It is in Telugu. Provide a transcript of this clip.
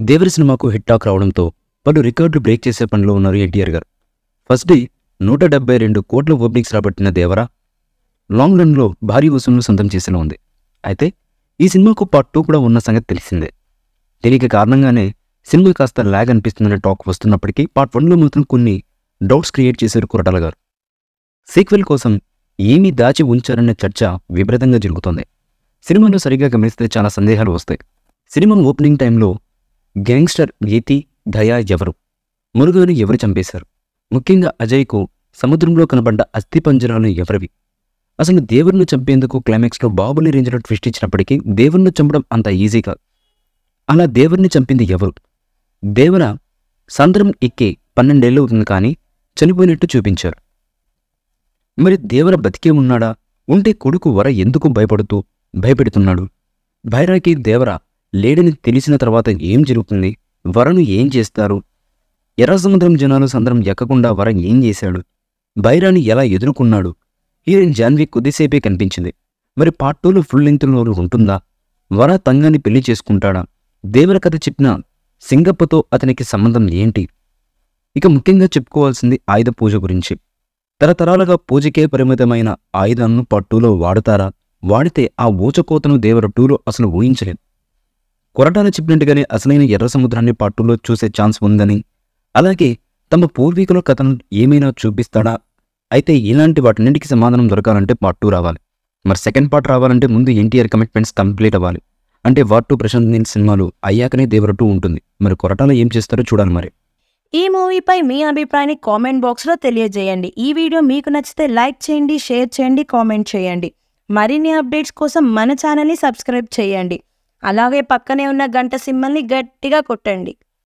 దేవరి సినిమాకు హిట్ టాక్ రావడంతో పలు రికార్డులు బ్రేక్ చేసే పనిలో ఉన్నారు ఎన్టీఆర్ గారు. ఫస్ట్ డే నూట డెబ్బై రెండు కోట్ల ఓపెనింగ్స్ రాబట్టిన దేవరా లాంగ్ రన్లో భారీ వసూళ్ళు సొంతం చేసేలా ఉంది. అయితే ఈ సినిమాకు పార్ట్ టూ కూడా ఉన్న సంగతి తెలిసిందే. తెలియక కారణంగానే సినిమా కాస్త ల్యాగ్ అనిపిస్తుందనే టాక్ వస్తున్నప్పటికీ పార్ట్ వన్లో మాత్రం కొన్ని డౌట్స్ క్రియేట్ చేశారు కొరటాల గారు. సీక్వెల్ కోసం ఏమీ దాచి ఉంచారనే చర్చ విపరీతంగా జరుగుతోంది. సినిమాలో సరిగ్గా గమనిస్తే చాలా సందేహాలు వస్తాయి. సినిమా ఓపెనింగ్ టైంలో గ్యాంగ్స్టర్ గీతి దయా ఎవరు? మురుగును ఎవరు చంపేశారు? ముఖ్యంగా అజయ్కు సముద్రంలో కనబడ్డ అస్థిపంజరాలు ఎవరివి? అసలు దేవుణ్ణి చంపేందుకు క్లైమాక్స్లో బాబుని రేంజ్లో ట్విస్ట్ ఇచ్చినప్పటికీ దేవుణ్ణి చంపడం అంత ఈజీ కాదు. అలా దేవుణ్ణి చంపింది ఎవరు? దేవర సంద్రం ఎక్కి పన్నెండేళ్ళు అవుతుంది కానీ చనిపోయినట్టు చూపించారు. మరి దేవర బతికే ఉన్నాడా? ఉంటే కొడుకు వర ఎందుకు భయపడుతూ భయపెడుతున్నాడు? భైరాకి దేవర లేడని తెలిసిన తర్వాత ఏం జరుగుతుంది? వరను ఏం చేస్తారు? ఎర్ర సముద్రం జనాలు సంద్రం ఎక్కకుండా వర ఏం చేశాడు? బైరాని ఎలా ఎదుర్కొన్నాడు? హీరోయిన్ జాన్వి కొద్దిసేపే కనిపించింది. మరి పార్ట్ టూలో ఫుల్ లెంగ్త్లో ఉంటుందా? వర తంగాన్ని పెళ్ళి చేసుకుంటాడా? దేవర కథ చెప్పిన సింగప్పతో అతనికి సంబంధం ఏంటి? ఇక ముఖ్యంగా చెప్పుకోవాల్సింది ఆయుధ పూజ గురించి. తరతరాలుగా పూజకే పరిమితమైన ఆయుధాలను పార్ట్ టూలో వాడతారా? వాడితే ఆ ఊచకోతను దేవర టూలో అసలు ఊహించలేదు కొరటాల చెప్పినట్టుగానే అసలైన ఎర్ర సముద్రాన్ని పార్ట్ చూసే ఛాన్స్ ఉందని. అలాగే తమ పూర్వీకుల కథను ఏమైనా చూపిస్తాడా? అయితే ఇలాంటి వాటిన్నింటికి సమాధానం దొరకాలంటే పార్ట్ టూ రావాలి. మరి సెకండ్ పార్ట్ రావాలంటే ముందు ఎన్టీఆర్ కమిట్మెంట్స్ కంప్లీట్ అవ్వాలి. అంటే వార్ టూ ప్రశాంత్ నీల్ సినిమాలు అయ్యాకనే దేవర టూ ఉంటుంది. మరి కొరటాల ఏం చేస్తారో చూడాలి మరి. ఈ మూవీపై మీ అభిప్రాయాన్ని కామెంట్ బాక్స్లో తెలియజేయండి. ఈ వీడియో మీకు నచ్చితే లైక్ చేయండి షేర్ చేయండి కామెంట్ చేయండి. మరిన్ని అప్డేట్స్ కోసం మన ఛానల్ని సబ్స్క్రైబ్ చేయండి. అలాగే పక్కనే ఉన్న గంట సిమ్మల్ని గట్టిగా కొట్టండి.